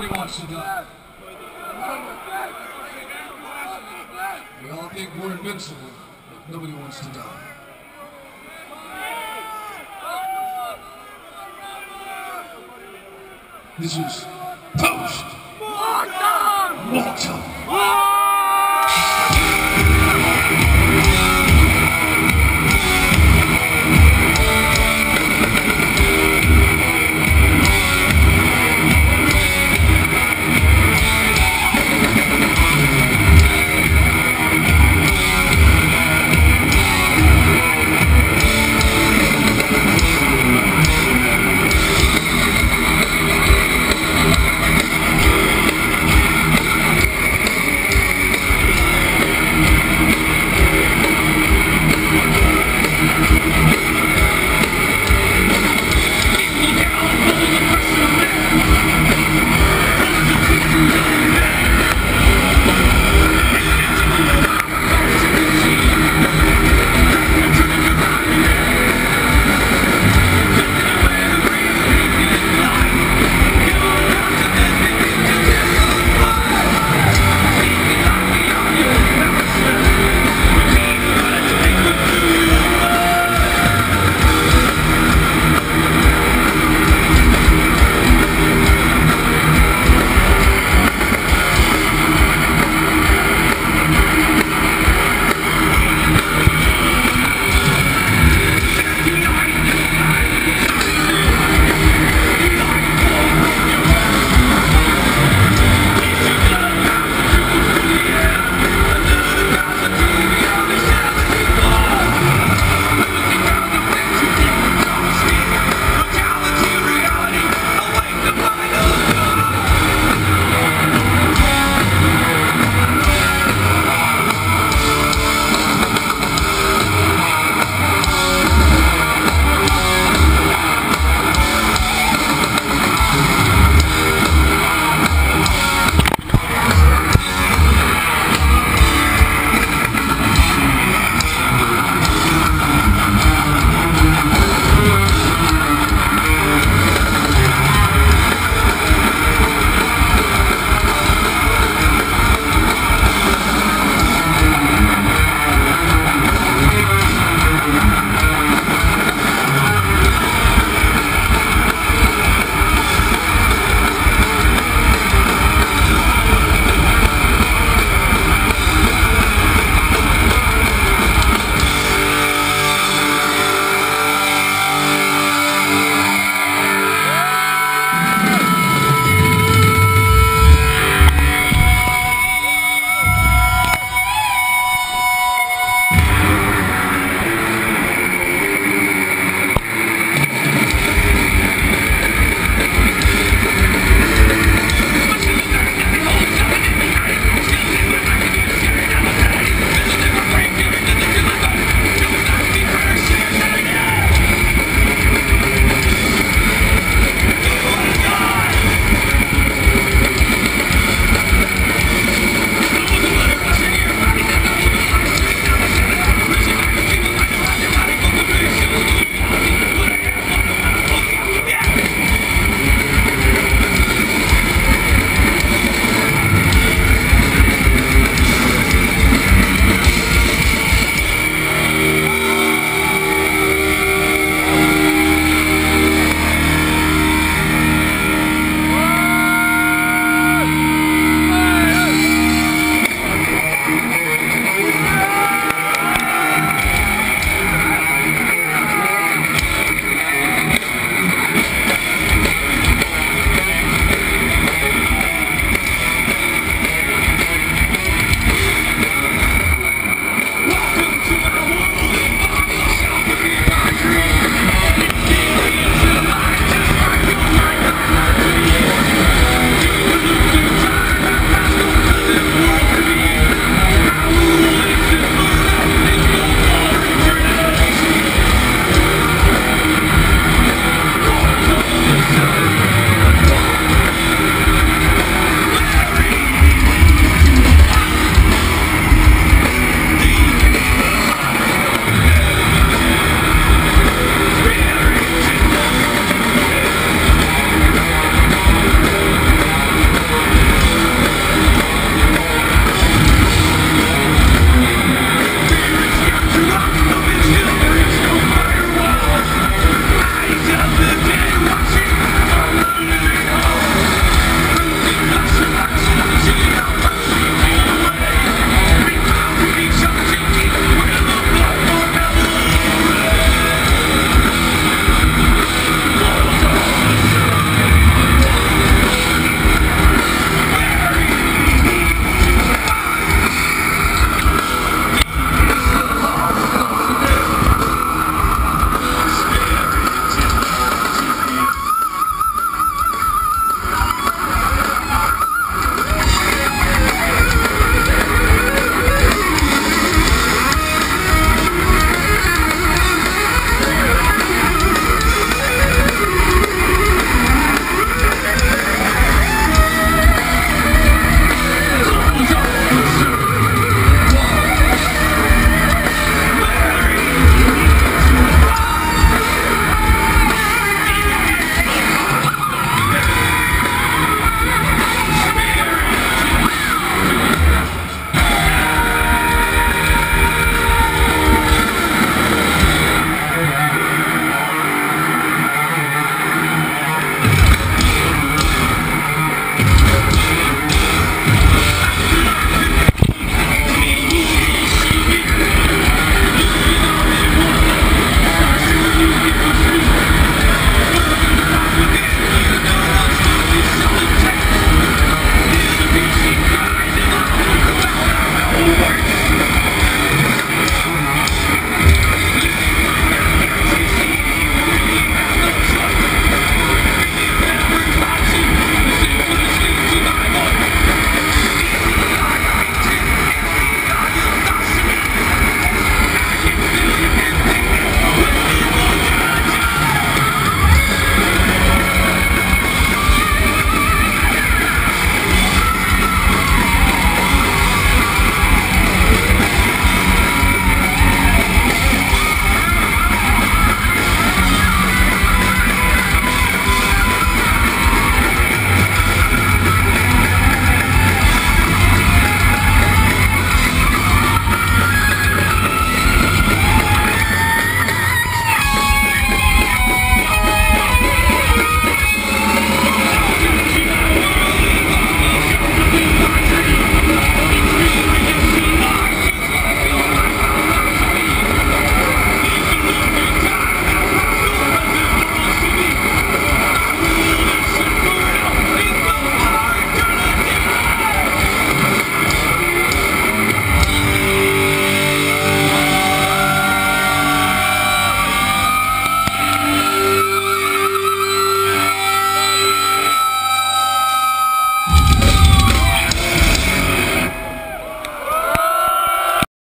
Nobody wants to die. We all think we're invincible, but nobody wants to die. This is Post Mortem! Mortem!